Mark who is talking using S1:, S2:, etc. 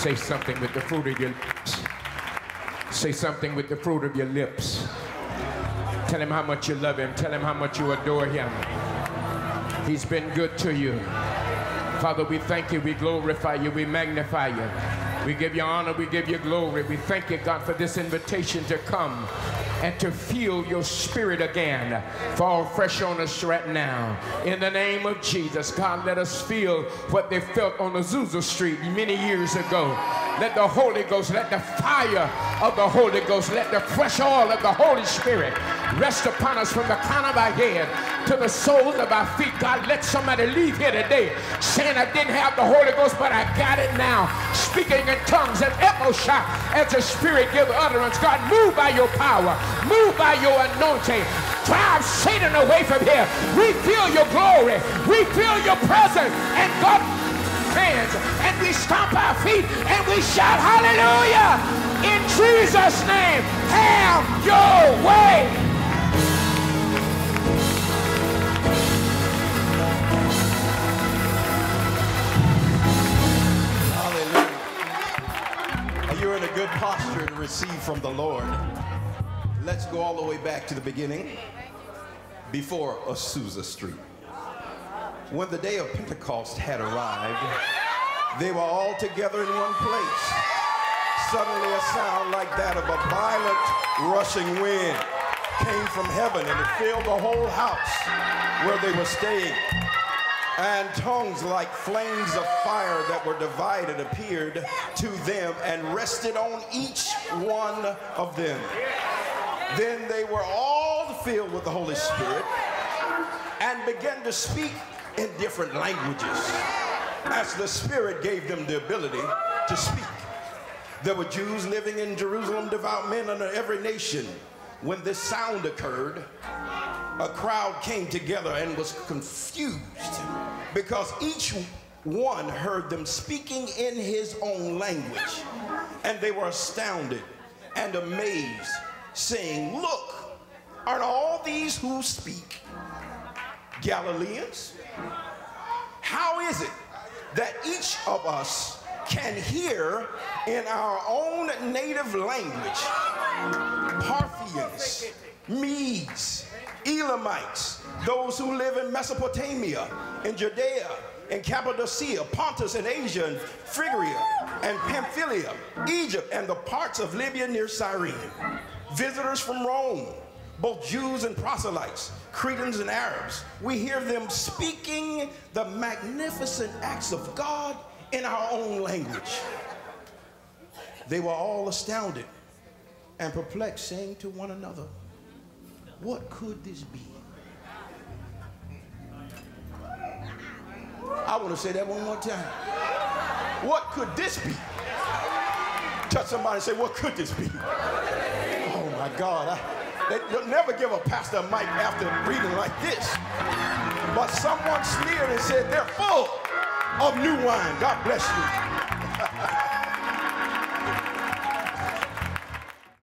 S1: Say something with the fruit of your lips. Say something with the fruit of your lips. Tell him how much you love him. Tell him how much you adore him. He's been good to you. Father, we thank you, we glorify you, we magnify you. We give you honor, we give you glory. We thank you, God, for this invitation to come and to feel your spirit again. Fall fresh on us right now. In the name of Jesus, God, let us feel what they felt on Azusa Street many years ago. Let the Holy Ghost, let the fire of the Holy Ghost, let the fresh oil of the Holy Spirit rest upon us from the crown of our head to the soles of our feet. God, let somebody leave here today saying, I didn't have the Holy Ghost, but I got it now. Speaking in tongues and echo shot as the Spirit give utterance. God, move by your power, move by your anointing. Drive Satan away from here. We feel your glory. We feel your presence. And God hands and we stomp our feet and we shout hallelujah in Jesus name have your way
S2: good posture to receive from the Lord, let's go all the way back to the beginning before Azusa Street. When the day of Pentecost had arrived, they were all together in one place. Suddenly a sound like that of a violent rushing wind came from heaven and it filled the whole house where they were staying and tongues like flames of fire that were divided appeared to them and rested on each one of them. Then they were all filled with the Holy Spirit and began to speak in different languages as the Spirit gave them the ability to speak. There were Jews living in Jerusalem, devout men under every nation. When this sound occurred, a crowd came together and was confused because each one heard them speaking in his own language. And they were astounded and amazed, saying, Look, aren't all these who speak Galileans? How is it that each of us can hear in our own native language Parthians, Medes, Elamites, those who live in Mesopotamia, in Judea, in Cappadocia, Pontus and Asia, and Phrygia, and Pamphylia, Egypt, and the parts of Libya near Cyrene. Visitors from Rome, both Jews and proselytes, Cretans and Arabs. We hear them speaking the magnificent acts of God in our own language. They were all astounded and perplexed, saying to one another, what could this be? I want to say that one more time. What could this be? Touch somebody and say, What could this be? Oh my God. I, they, will never give a pastor a mic after reading like this. But someone sneered and said, They're full of new wine. God bless you.